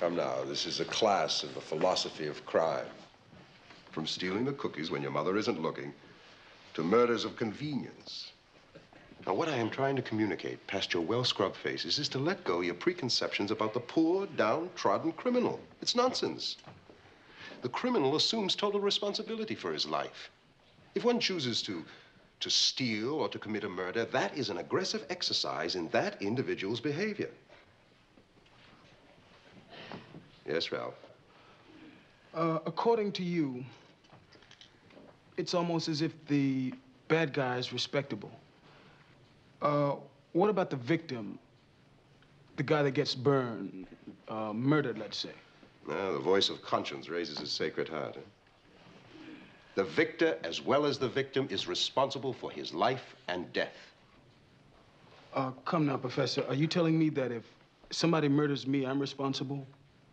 Come now, this is a class in the philosophy of crime. From stealing the cookies when your mother isn't looking to murders of convenience. Now, what I am trying to communicate past your well-scrubbed faces is to let go your preconceptions about the poor, downtrodden criminal. It's nonsense. The criminal assumes total responsibility for his life. If one chooses to, to steal or to commit a murder, that is an aggressive exercise in that individual's behavior. Yes, Ralph. Uh, according to you, it's almost as if the bad guy is respectable. Uh, what about the victim? The guy that gets burned, uh, murdered, let's say. Now, the voice of conscience raises his sacred heart. Huh? The victor, as well as the victim, is responsible for his life and death. Uh, come now, Professor. Are you telling me that if somebody murders me, I'm responsible?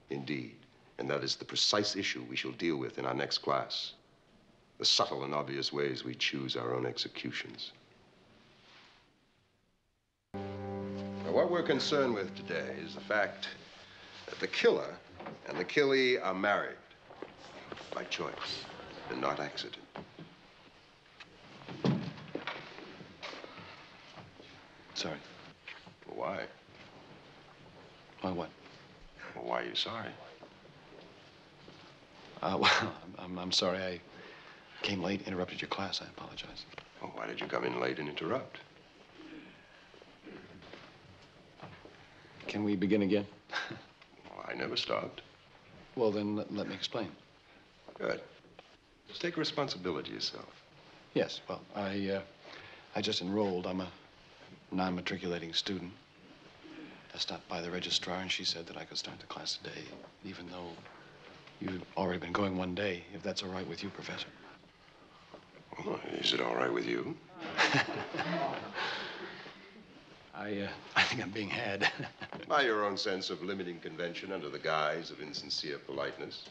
Indeed. And that is the precise issue we shall deal with in our next class. The subtle and obvious ways we choose our own executions. Now, what we're concerned with today is the fact that the killer and the killee are married by choice and not accident. Sorry. Why? Why what? Well, why are you sorry? Uh, well, I'm, I'm sorry I came late, interrupted your class. I apologize. Well, why did you come in late and interrupt? Can we begin again? well, I never stopped. Well, then let, let me explain. Good. Just take responsibility yourself. Yes, well, I, uh, I just enrolled. I'm a non-matriculating student. I stopped by the registrar, and she said that I could start the class today, even though you've already been going one day, if that's all right with you, Professor. Well, is it all right with you? I, uh, I think I'm being had. By your own sense of limiting convention under the guise of insincere politeness.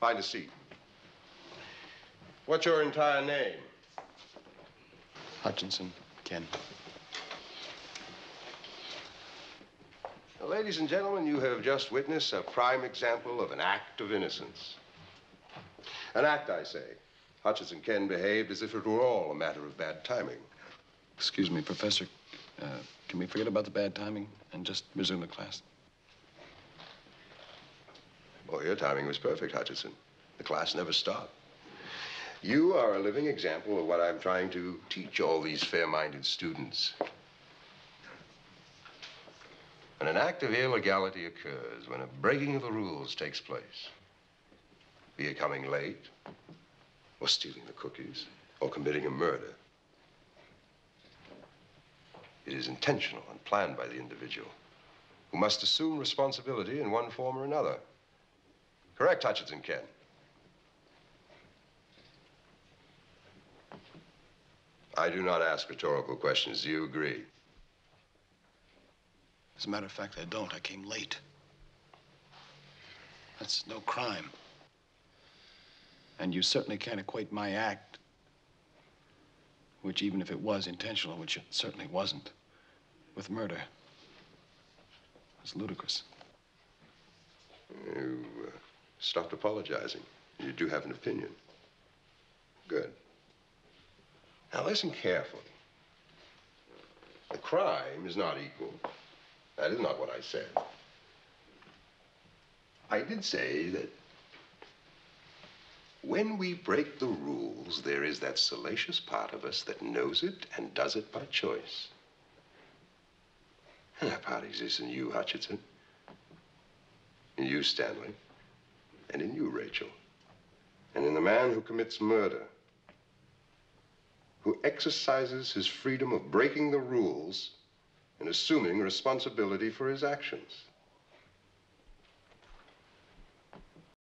Find a seat. What's your entire name? Hutchinson, Ken. Ladies and gentlemen, you have just witnessed a prime example of an act of innocence. An act, I say. Hutchinson Ken behaved as if it were all a matter of bad timing. Excuse me, Professor. Uh, can we forget about the bad timing and just resume the class? Oh, your timing was perfect, Hutchinson. The class never stopped. You are a living example of what I'm trying to teach all these fair-minded students. When an act of illegality occurs, when a breaking of the rules takes place, be it coming late, or stealing the cookies, or committing a murder, it is intentional and planned by the individual, who must assume responsibility in one form or another. Correct, Hutchinson Ken? I do not ask rhetorical questions. Do you agree? As a matter of fact, I don't. I came late. That's no crime. And you certainly can't equate my act, which even if it was intentional, which it certainly wasn't, with murder. It's ludicrous. You uh, stopped apologizing. You do have an opinion. Good. Now listen carefully. The crime is not equal. That is not what I said. I did say that when we break the rules, there is that salacious part of us that knows it and does it by choice. And that part exists in you, Hutchinson. In you, Stanley. And in you, Rachel. And in the man who commits murder. Who exercises his freedom of breaking the rules and assuming responsibility for his actions.